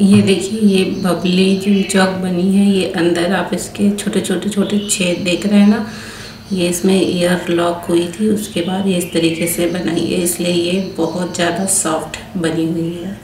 ये देखिए, ये बबली जो चौक बनी है। ये अंदर आप इसके छोटे छोटे छोटे छेद देख रहे हैं ना? ये इसमें ईयर लॉक हुई थी, उसके बाद ये इस तरीके से बनाई है। इसलिए ये बहुत ज़्यादा सॉफ्ट बनी हुई है।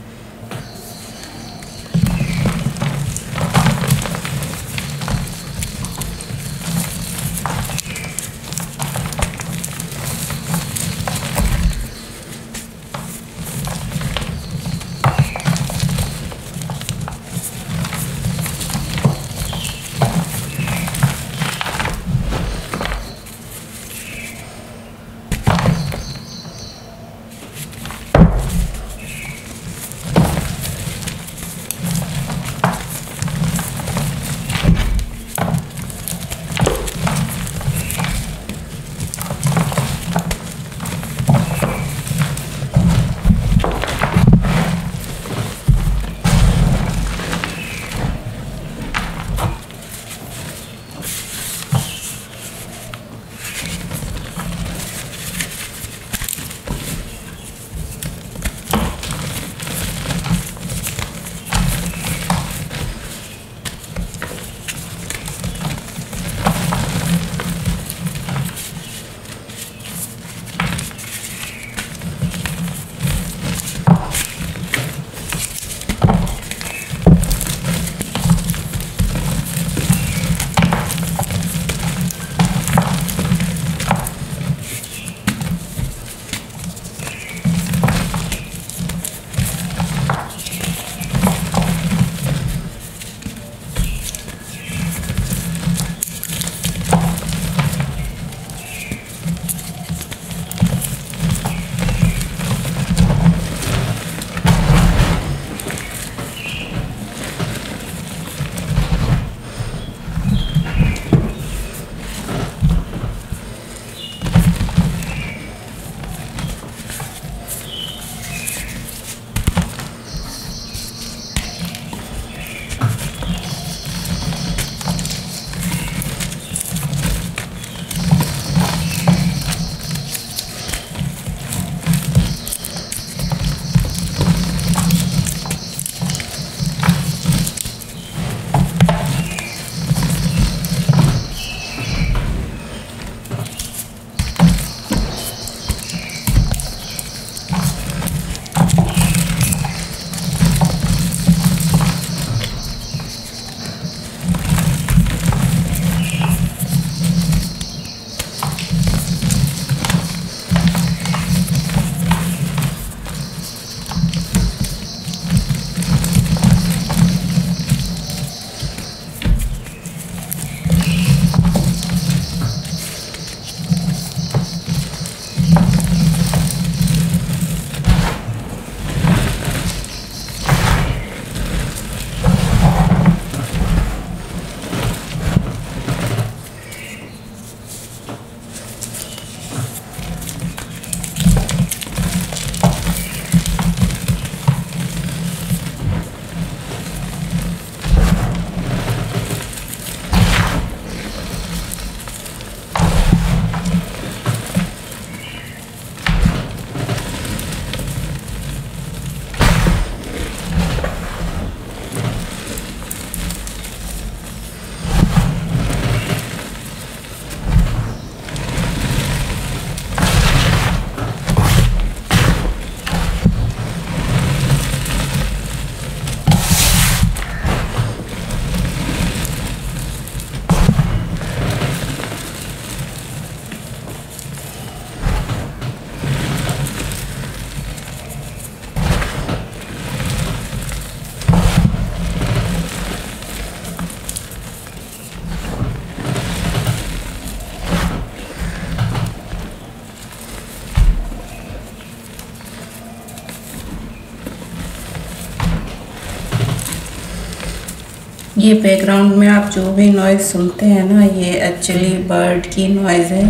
ये बैकग्राउंड में आप जो भी नॉइज़ सुनते हैं ना, ये एक्चुअली बर्ड की नॉइज़ है।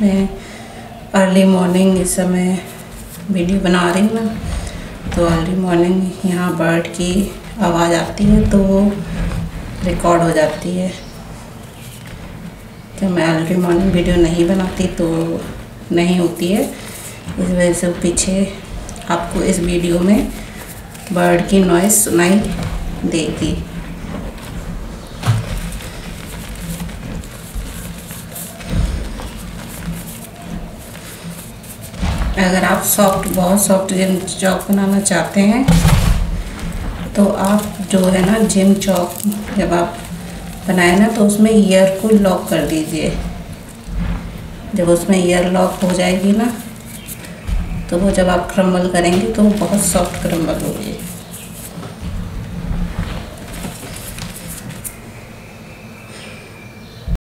मैं अर्ली मॉर्निंग इस समय वीडियो बना रही हूँ ना तो अर्ली मॉर्निंग यहाँ बर्ड की आवाज़ आती है तो वो रिकॉर्ड हो जाती है। कि मैं अर्ली मॉर्निंग वीडियो नहीं बनाती तो नहीं होती है। इस वजह से पीछे आपको इस वीडियो में बर्ड की नॉइज़ सुनाई देगी। अगर आप सॉफ्ट बहुत सॉफ्ट जिम चौक बनाना चाहते हैं तो आप जो है ना जिम चौक जब आप बनाए ना तो उसमें ईयर को लॉक कर दीजिए। जब उसमें ईयर लॉक हो जाएगी ना तो वो जब आप क्रम्बल करेंगे तो बहुत सॉफ्ट क्रम्बल होगी।